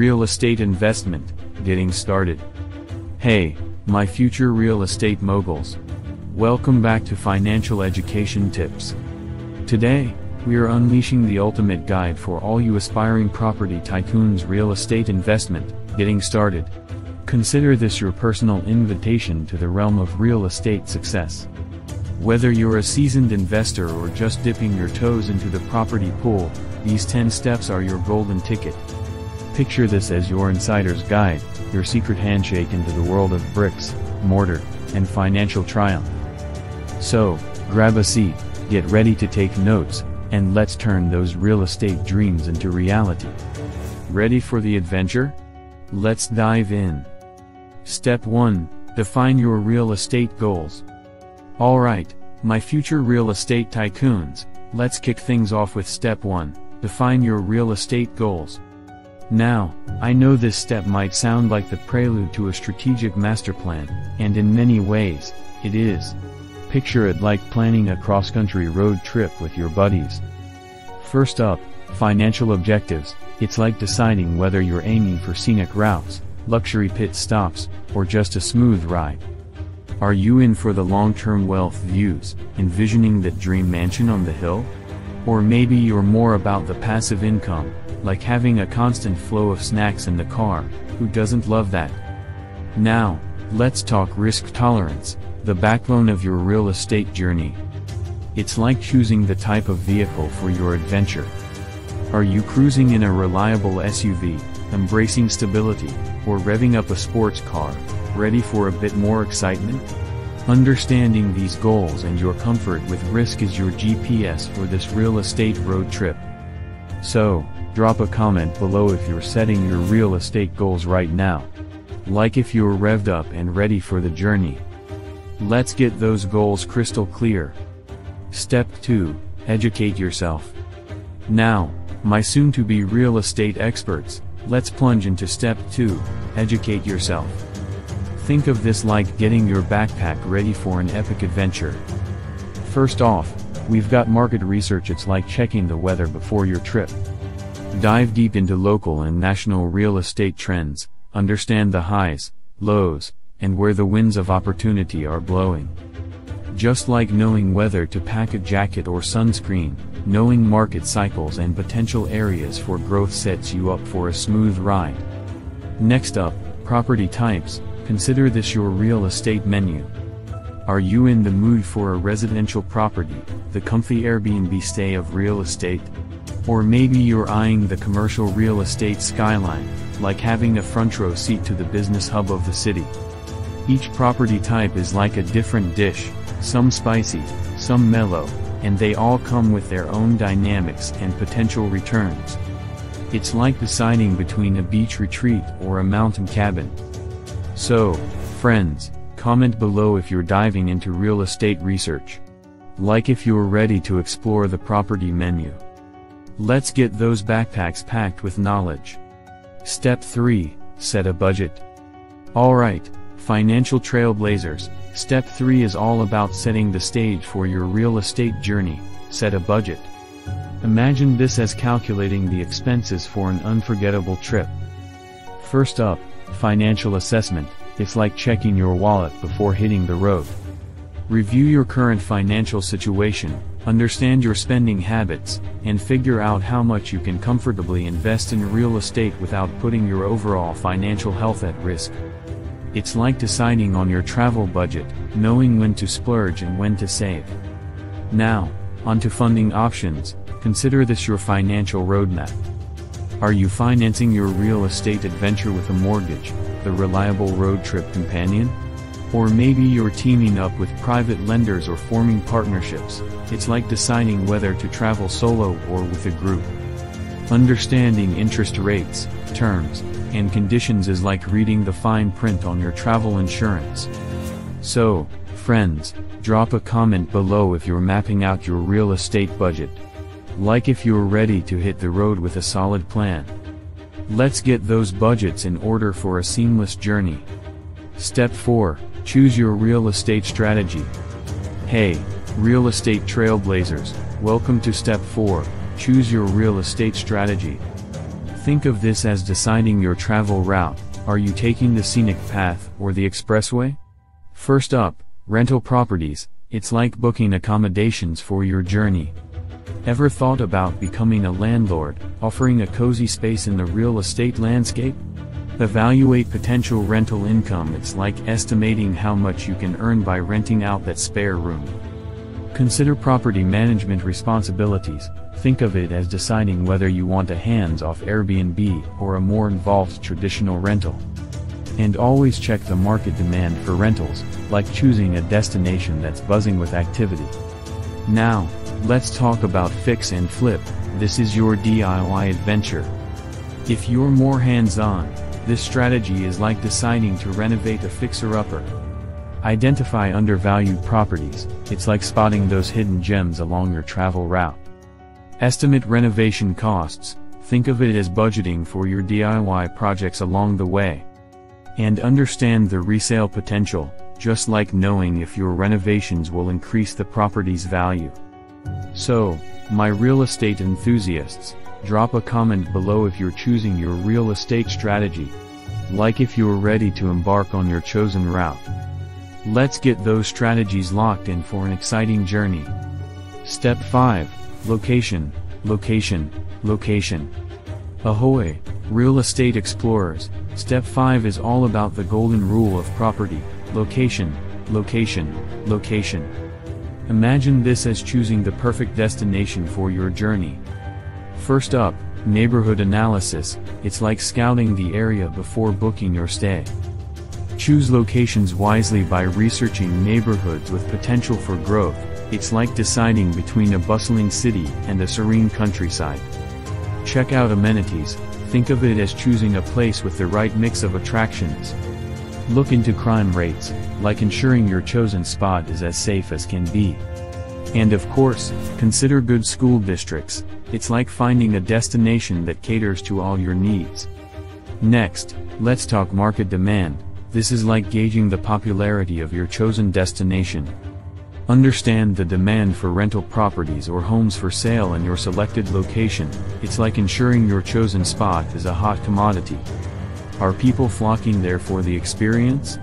Real estate investment, getting started. Hey, my future real estate moguls. Welcome back to Financial Education Tips. Today, we are unleashing the ultimate guide for all you aspiring property tycoons real estate investment, getting started. Consider this your personal invitation to the realm of real estate success. Whether you're a seasoned investor or just dipping your toes into the property pool, these 10 steps are your golden ticket. Picture this as your insider's guide, your secret handshake into the world of bricks, mortar, and financial triumph. So, grab a seat, get ready to take notes, and let's turn those real estate dreams into reality. Ready for the adventure? Let's dive in. Step 1 Define your real estate goals. Alright, my future real estate tycoons, let's kick things off with step 1 Define your real estate goals. Now, I know this step might sound like the prelude to a strategic master plan, and in many ways, it is. Picture it like planning a cross-country road trip with your buddies. First up, financial objectives, it's like deciding whether you're aiming for scenic routes, luxury pit stops, or just a smooth ride. Are you in for the long-term wealth views, envisioning that dream mansion on the hill? Or maybe you're more about the passive income, like having a constant flow of snacks in the car, who doesn't love that? Now, let's talk risk tolerance, the backbone of your real estate journey. It's like choosing the type of vehicle for your adventure. Are you cruising in a reliable SUV, embracing stability, or revving up a sports car, ready for a bit more excitement? Understanding these goals and your comfort with risk is your GPS for this real estate road trip. So, drop a comment below if you're setting your real estate goals right now. Like if you're revved up and ready for the journey. Let's get those goals crystal clear. Step 2 Educate yourself. Now, my soon to be real estate experts, let's plunge into step 2 Educate yourself. Think of this like getting your backpack ready for an epic adventure. First off, we've got market research, it's like checking the weather before your trip. Dive deep into local and national real estate trends, understand the highs, lows, and where the winds of opportunity are blowing. Just like knowing whether to pack a jacket or sunscreen, knowing market cycles and potential areas for growth sets you up for a smooth ride. Next up, property types, consider this your real estate menu. Are you in the mood for a residential property, the comfy Airbnb stay of real estate? Or maybe you're eyeing the commercial real estate skyline, like having a front row seat to the business hub of the city. Each property type is like a different dish, some spicy, some mellow, and they all come with their own dynamics and potential returns. It's like deciding between a beach retreat or a mountain cabin. So, friends, comment below if you're diving into real estate research. Like if you're ready to explore the property menu. Let's get those backpacks packed with knowledge. Step 3 Set a budget. Alright, Financial Trailblazers, Step 3 is all about setting the stage for your real estate journey, set a budget. Imagine this as calculating the expenses for an unforgettable trip. First up, financial assessment, it's like checking your wallet before hitting the road. Review your current financial situation, understand your spending habits, and figure out how much you can comfortably invest in real estate without putting your overall financial health at risk. It's like deciding on your travel budget, knowing when to splurge and when to save. Now, onto funding options, consider this your financial roadmap. Are you financing your real estate adventure with a mortgage, the reliable road trip companion? Or maybe you're teaming up with private lenders or forming partnerships, it's like deciding whether to travel solo or with a group. Understanding interest rates, terms, and conditions is like reading the fine print on your travel insurance. So, friends, drop a comment below if you're mapping out your real estate budget. Like if you're ready to hit the road with a solid plan. Let's get those budgets in order for a seamless journey. Step 4 Choose your real estate strategy. Hey, real estate trailblazers, welcome to step 4 Choose your real estate strategy. Think of this as deciding your travel route, are you taking the scenic path or the expressway? First up, rental properties, it's like booking accommodations for your journey. Ever thought about becoming a landlord, offering a cozy space in the real estate landscape? Evaluate potential rental income it's like estimating how much you can earn by renting out that spare room. Consider property management responsibilities, think of it as deciding whether you want a hands-off Airbnb or a more involved traditional rental. And always check the market demand for rentals, like choosing a destination that's buzzing with activity. Now, let's talk about fix and flip, this is your DIY adventure. If you're more hands-on, this strategy is like deciding to renovate a fixer-upper. Identify undervalued properties, it's like spotting those hidden gems along your travel route. Estimate renovation costs, think of it as budgeting for your DIY projects along the way. And understand the resale potential, just like knowing if your renovations will increase the property's value. So, my real estate enthusiasts, drop a comment below if you're choosing your real estate strategy. Like if you're ready to embark on your chosen route. Let's get those strategies locked in for an exciting journey. Step 5. Location, location, location. Ahoy, real estate explorers, step 5 is all about the golden rule of property, location, location, location. Imagine this as choosing the perfect destination for your journey. First up, neighborhood analysis, it's like scouting the area before booking your stay. Choose locations wisely by researching neighborhoods with potential for growth, it's like deciding between a bustling city and a serene countryside. Check out amenities, think of it as choosing a place with the right mix of attractions. Look into crime rates, like ensuring your chosen spot is as safe as can be. And of course, consider good school districts, it's like finding a destination that caters to all your needs. Next, let's talk market demand, this is like gauging the popularity of your chosen destination. Understand the demand for rental properties or homes for sale in your selected location, it's like ensuring your chosen spot is a hot commodity. Are people flocking there for the experience?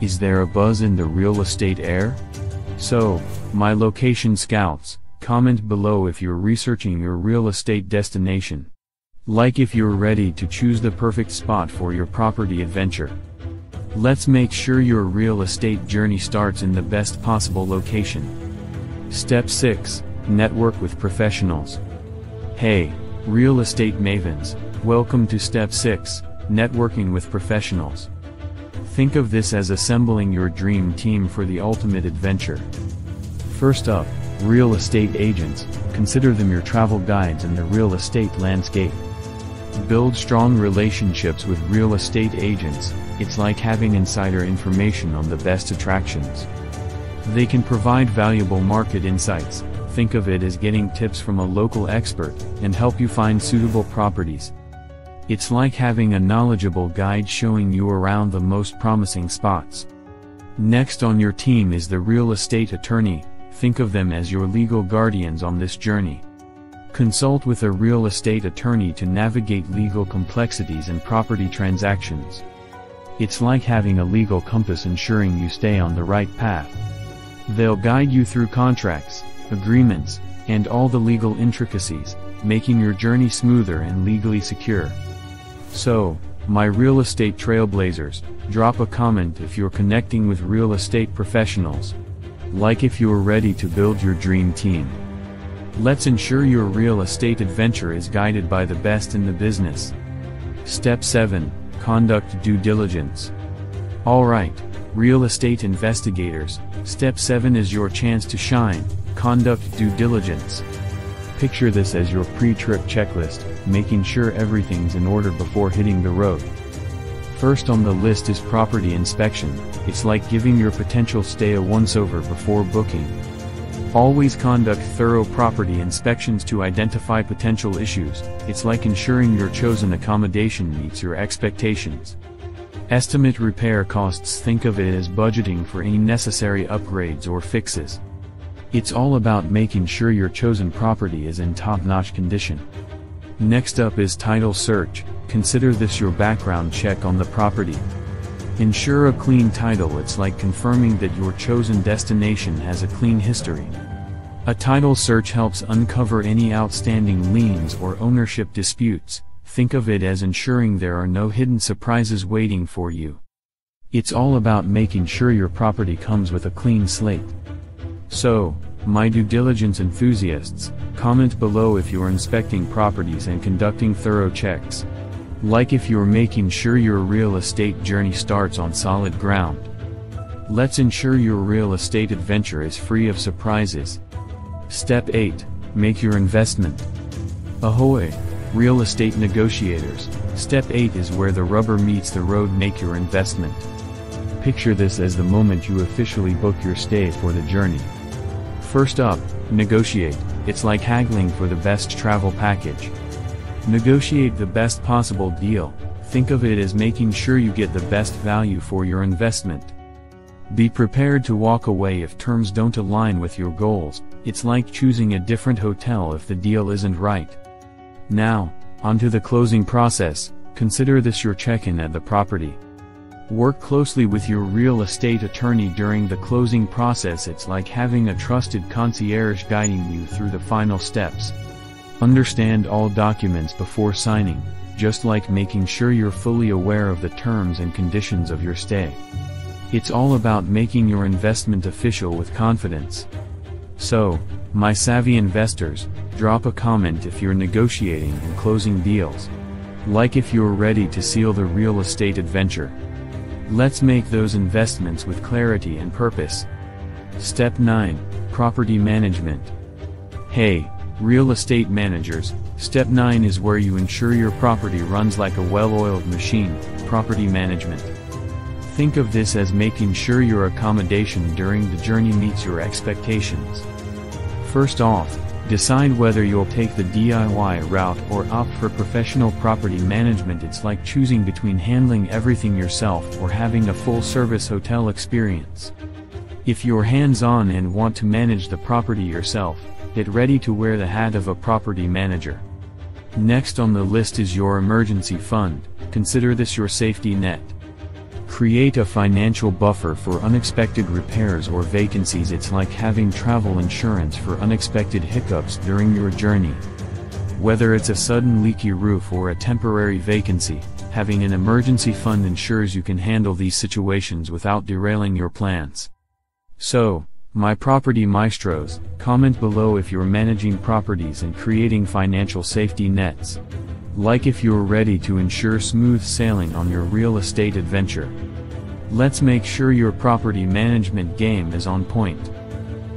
Is there a buzz in the real estate air? So, my location scouts, comment below if you're researching your real estate destination. Like if you're ready to choose the perfect spot for your property adventure. Let's make sure your real estate journey starts in the best possible location. Step 6, Network with professionals. Hey, real estate mavens, welcome to step 6, networking with professionals. Think of this as assembling your dream team for the ultimate adventure. First up, real estate agents, consider them your travel guides in the real estate landscape. Build strong relationships with real estate agents, it's like having insider information on the best attractions. They can provide valuable market insights, think of it as getting tips from a local expert, and help you find suitable properties. It's like having a knowledgeable guide showing you around the most promising spots. Next on your team is the real estate attorney, think of them as your legal guardians on this journey. Consult with a real estate attorney to navigate legal complexities and property transactions. It's like having a legal compass ensuring you stay on the right path. They'll guide you through contracts, agreements, and all the legal intricacies, making your journey smoother and legally secure. So, my real estate trailblazers, drop a comment if you're connecting with real estate professionals. Like if you're ready to build your dream team. Let's ensure your real estate adventure is guided by the best in the business. Step 7 Conduct due diligence. Alright, real estate investigators, step 7 is your chance to shine, conduct due diligence. Picture this as your pre-trip checklist, making sure everything's in order before hitting the road. First on the list is property inspection, it's like giving your potential stay a once-over before booking. Always conduct thorough property inspections to identify potential issues, it's like ensuring your chosen accommodation meets your expectations. Estimate repair costs think of it as budgeting for any necessary upgrades or fixes. It's all about making sure your chosen property is in top-notch condition. Next up is title search, consider this your background check on the property. Ensure a clean title it's like confirming that your chosen destination has a clean history. A title search helps uncover any outstanding liens or ownership disputes, think of it as ensuring there are no hidden surprises waiting for you. It's all about making sure your property comes with a clean slate. So, my due diligence enthusiasts, comment below if you're inspecting properties and conducting thorough checks. Like if you're making sure your real estate journey starts on solid ground. Let's ensure your real estate adventure is free of surprises. Step 8 Make your investment. Ahoy! Real estate negotiators. Step 8 is where the rubber meets the road. Make your investment. Picture this as the moment you officially book your stay for the journey. First up, negotiate. It's like haggling for the best travel package. Negotiate the best possible deal, think of it as making sure you get the best value for your investment. Be prepared to walk away if terms don't align with your goals, it's like choosing a different hotel if the deal isn't right. Now, onto the closing process, consider this your check-in at the property. Work closely with your real estate attorney during the closing process it's like having a trusted concierge guiding you through the final steps. Understand all documents before signing, just like making sure you're fully aware of the terms and conditions of your stay. It's all about making your investment official with confidence. So, my savvy investors, drop a comment if you're negotiating and closing deals. Like if you're ready to seal the real estate adventure. Let's make those investments with clarity and purpose. Step 9 Property Management. Hey, Real estate managers, step 9 is where you ensure your property runs like a well-oiled machine, property management. Think of this as making sure your accommodation during the journey meets your expectations. First off, decide whether you'll take the DIY route or opt for professional property management it's like choosing between handling everything yourself or having a full-service hotel experience. If you're hands-on and want to manage the property yourself, Get ready to wear the hat of a property manager. Next on the list is your emergency fund, consider this your safety net. Create a financial buffer for unexpected repairs or vacancies it's like having travel insurance for unexpected hiccups during your journey. Whether it's a sudden leaky roof or a temporary vacancy, having an emergency fund ensures you can handle these situations without derailing your plans. So, my property maestros, comment below if you're managing properties and creating financial safety nets. Like if you're ready to ensure smooth sailing on your real estate adventure. Let's make sure your property management game is on point.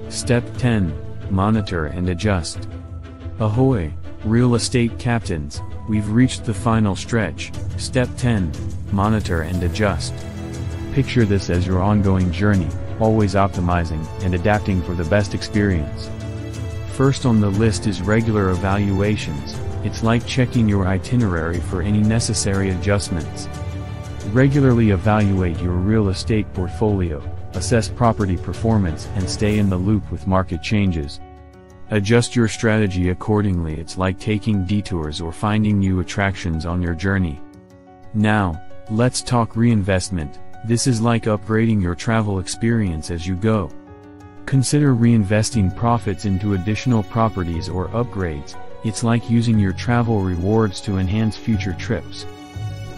Step 10 Monitor and adjust. Ahoy, real estate captains, we've reached the final stretch. Step 10 Monitor and adjust. Picture this as your ongoing journey always optimizing and adapting for the best experience. First on the list is regular evaluations, it's like checking your itinerary for any necessary adjustments. Regularly evaluate your real estate portfolio, assess property performance and stay in the loop with market changes. Adjust your strategy accordingly it's like taking detours or finding new attractions on your journey. Now, let's talk reinvestment, this is like upgrading your travel experience as you go. Consider reinvesting profits into additional properties or upgrades, it's like using your travel rewards to enhance future trips.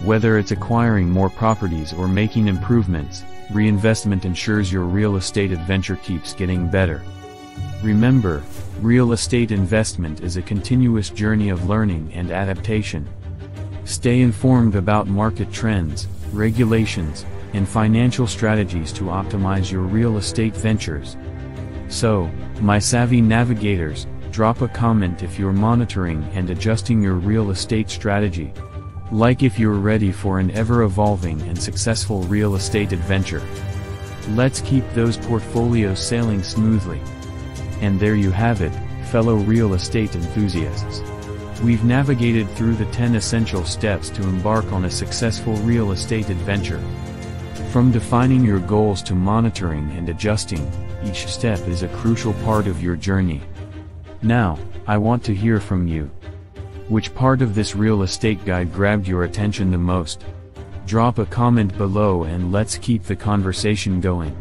Whether it's acquiring more properties or making improvements, reinvestment ensures your real estate adventure keeps getting better. Remember, real estate investment is a continuous journey of learning and adaptation. Stay informed about market trends, regulations, and financial strategies to optimize your real estate ventures. So, my savvy navigators, drop a comment if you're monitoring and adjusting your real estate strategy. Like if you're ready for an ever-evolving and successful real estate adventure. Let's keep those portfolios sailing smoothly. And there you have it, fellow real estate enthusiasts. We've navigated through the 10 essential steps to embark on a successful real estate adventure. From defining your goals to monitoring and adjusting, each step is a crucial part of your journey. Now, I want to hear from you. Which part of this real estate guide grabbed your attention the most? Drop a comment below and let's keep the conversation going.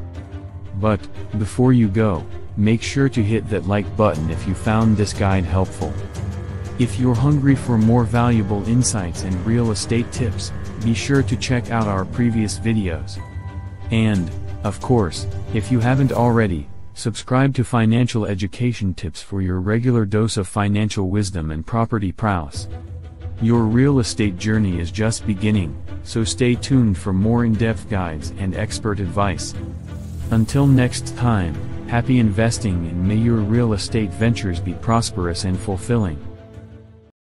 But, before you go, make sure to hit that like button if you found this guide helpful. If you're hungry for more valuable insights and real estate tips, be sure to check out our previous videos. And, of course, if you haven't already, subscribe to Financial Education Tips for your regular dose of financial wisdom and property prowess. Your real estate journey is just beginning, so stay tuned for more in-depth guides and expert advice. Until next time, happy investing and may your real estate ventures be prosperous and fulfilling.